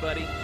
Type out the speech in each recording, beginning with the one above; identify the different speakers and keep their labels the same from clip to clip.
Speaker 1: buddy.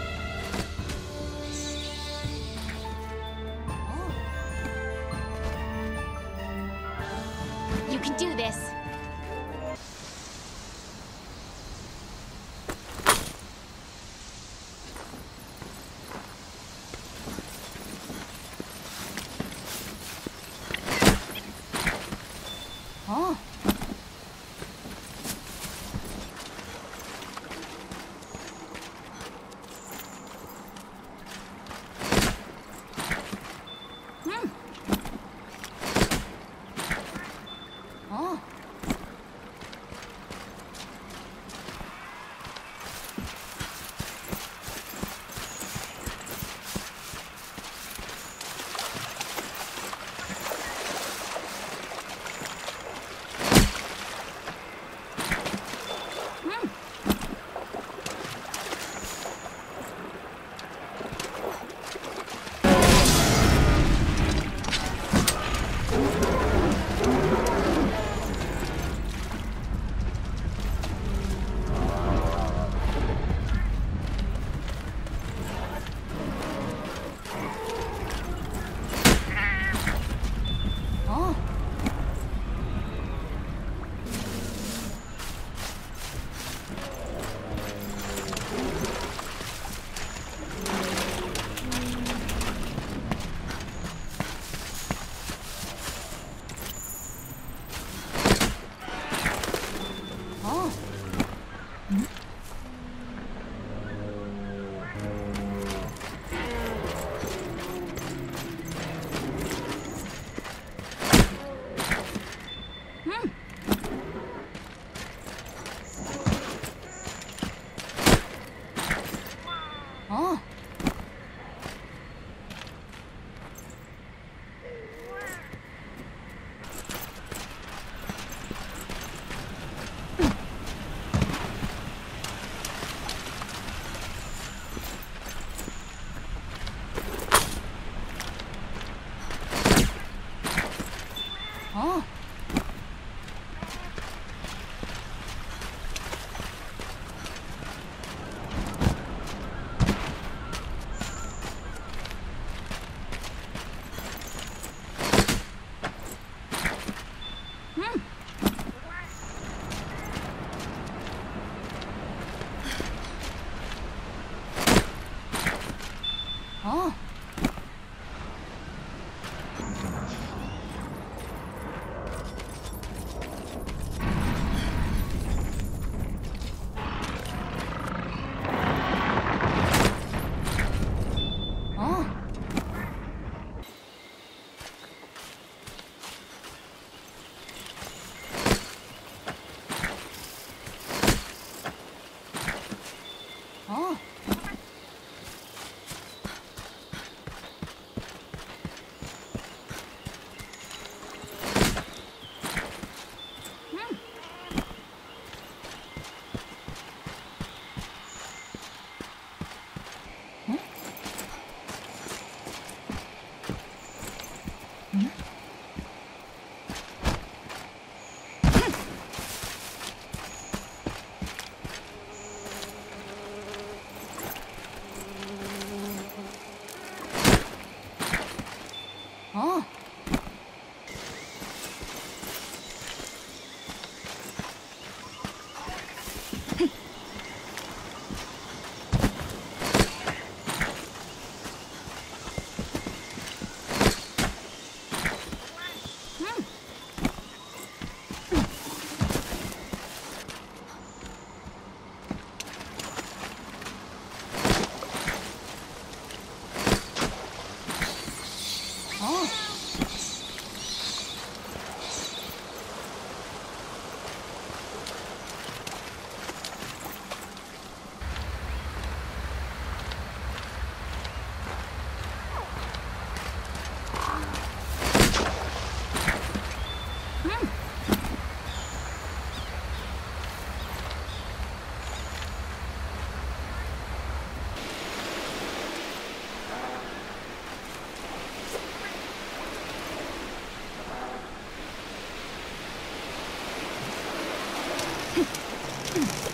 Speaker 2: Hmm.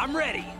Speaker 3: I'm ready.